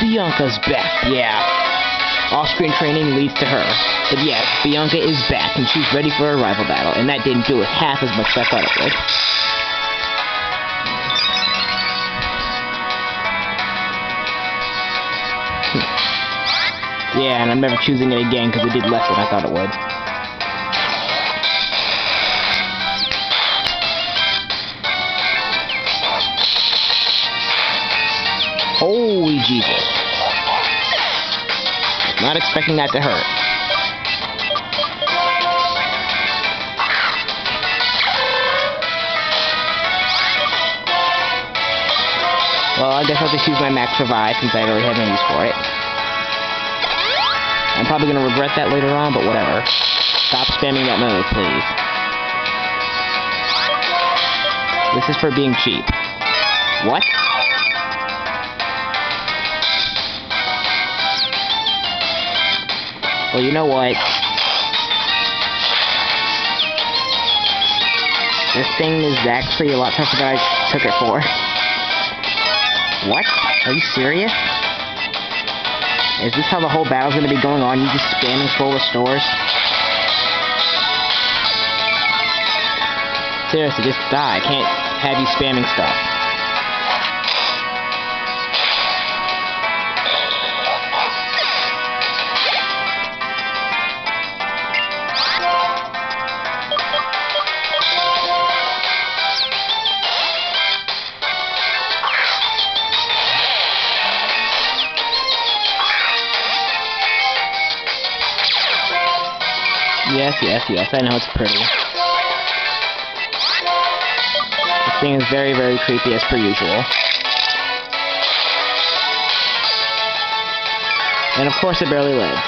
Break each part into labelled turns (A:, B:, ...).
A: Bianca's back, yeah. Off-screen training leads to her. But yes, Bianca is back, and she's ready for a rival battle, and that didn't do it half as much as I thought it would. Hmm. Yeah, and I'm never choosing it again because it did less than I thought it would. Holy Jesus. Not expecting that to hurt. Well, I guess I'll just use my max revive since I already have no use for it. I'm probably gonna regret that later on, but whatever. Stop spamming that move, please. This is for being cheap. What? Well, you know what? This thing is actually a lot tougher than I took it for. What? Are you serious? Is this how the whole battle's gonna be going on? You just spamming full restores? Seriously, just die. I can't have you spamming stuff. Yes, yes, yes, I know it's pretty. This thing is very, very creepy as per usual. And of course it barely lives.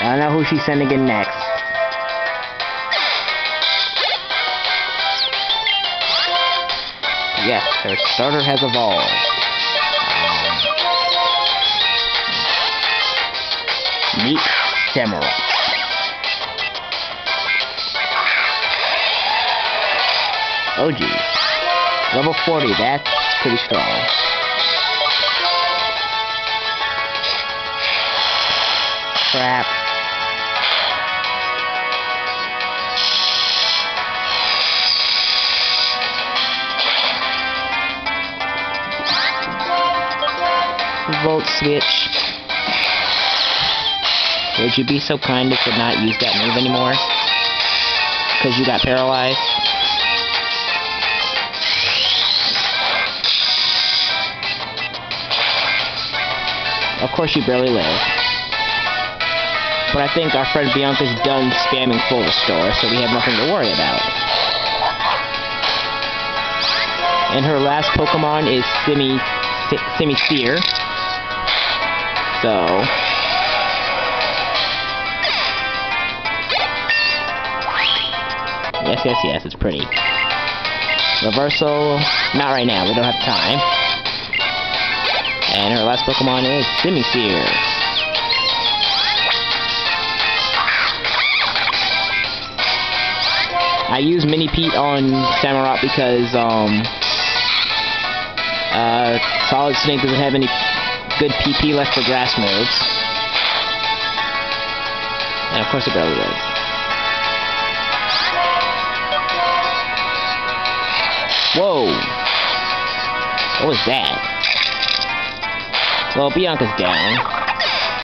A: I don't know who she's sending in next. Yes, her starter has evolved. Meet Samurott. Oh geez. Level 40, that's pretty strong. Crap. Volt switch. Would you be so kind as to not use that move anymore? Because you got paralyzed? Of course you barely live. But I think our friend Bianca's done spamming full restore, so we have nothing to worry about. And her last Pokemon is Simi Simisear. So Yes, yes, yes, it's pretty. Reversal, not right now, we don't have time. And her last Pokemon is Simisear. I use Mini Pete on Samurott because, um, uh, Solid Snake doesn't have any good PP left for grass moves. And of course it barely lives. Whoa! What was that? Well, Bianca's down.